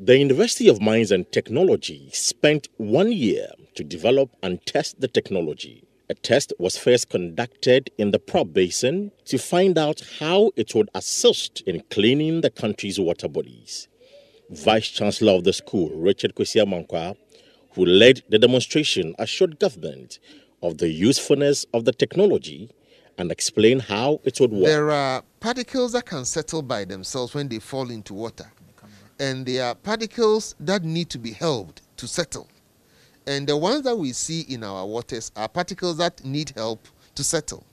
The University of Mines and Technology spent one year to develop and test the technology. A test was first conducted in the Pra Basin to find out how it would assist in cleaning the country's water bodies. Vice Chancellor of the school, Richard Kwesi Amankwah, who led the demonstration, assured government of the usefulness of the technology and explained how it would work. There are particles that can settle by themselves when they fall into water, and there are particles that need to be helped to settle. And the ones that we see in our waters are particles that need help to settle.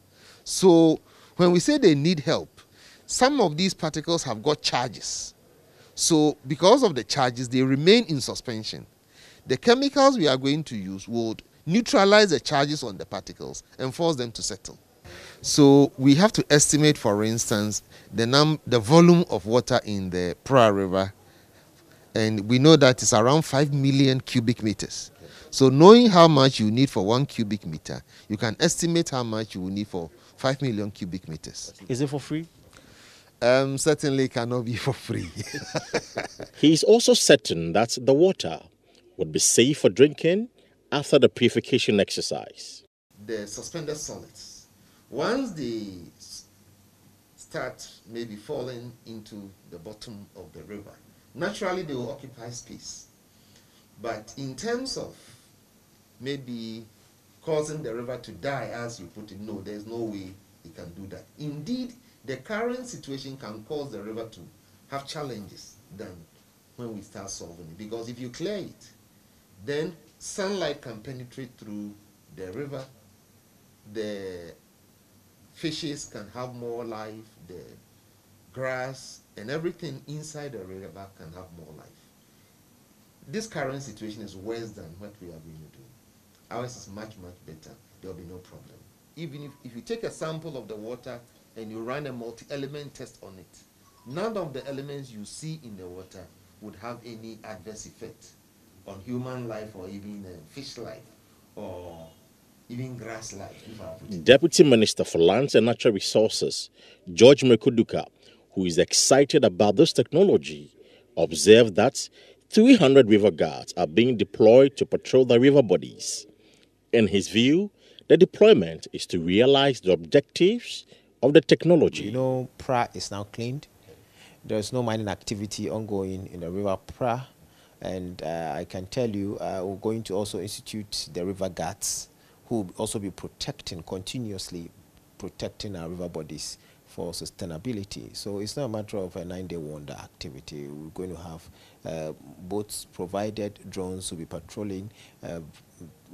So when we say they need help, some of these particles have got charges. So because of the charges, they remain in suspension. The chemicals we are going to use would neutralize the charges on the particles and force them to settle. So we have to estimate, for instance, the, num- the volume of water in the Pra River, and we know that it's around 5 million cubic meters. So knowing how much you need for one cubic meter, you can estimate how much you will need for 5 million cubic meters. Is it for free? Um, certainly cannot be for free. he is also certain that the water would be safe for drinking after the purification exercise. The suspended solids, once they start maybe falling into the bottom of the river, naturally they will occupy space. But in terms of maybe causing the river to die, as you put it, no, there's no way it can do that. Indeed, the current situation can cause the river to have challenges than when we start solving it. Because if you clear it, then sunlight can penetrate through the river, the fishes can have more life, the grass and everything inside the river can have more life. This current situation is worse than what we are going to do. Ours is much, much better. There will be no problem. Even if, if you take a sample of the water and you run a multi-element test on it, none of the elements you see in the water would have any adverse effect on human life or even uh, fish life or even grass life. Deputy Minister for Lands and Natural Resources, George Mireku Duker, who is excited about this technology, observed that 300 river guards are being deployed to patrol the river bodies. In his view, the deployment is to realize the objectives of the technology. You know, Pra is now cleaned. There's no mining activity ongoing in the river Pra. And uh, I can tell you, uh, we're going to also institute the river guards who will also be protecting, continuously protecting our river bodies for sustainability. So it's not a matter of a nine-day wonder activity. We're going to have uh, boats provided, drones will be patrolling, uh,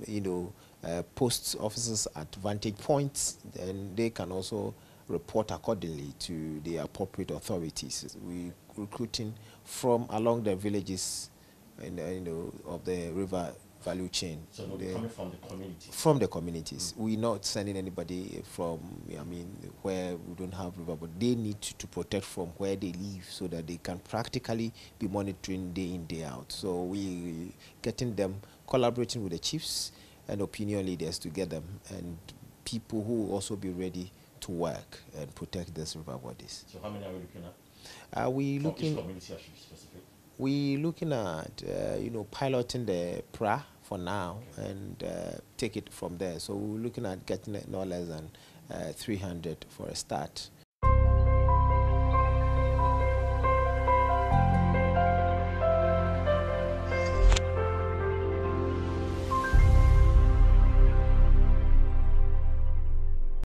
you know, uh, post officers at vantage points, and they can also report accordingly to the appropriate authorities. We're recruiting from along the villages, in, you know, of the river value chain. So the, coming from the community. From the communities. Mm. We're not sending anybody from, I mean, where we don't have river, but they need to, to, protect from where they live so that they can practically be monitoring day in, day out. So we getting them collaborating with the chiefs and opinion leaders to get them and people who will also be ready to work and protect these river bodies. So how many are we looking at? Are we For looking? community specific? We looking at uh, you know piloting the PRA for now and uh, take it from there. So we're looking at getting it no less than uh, 300 for a start.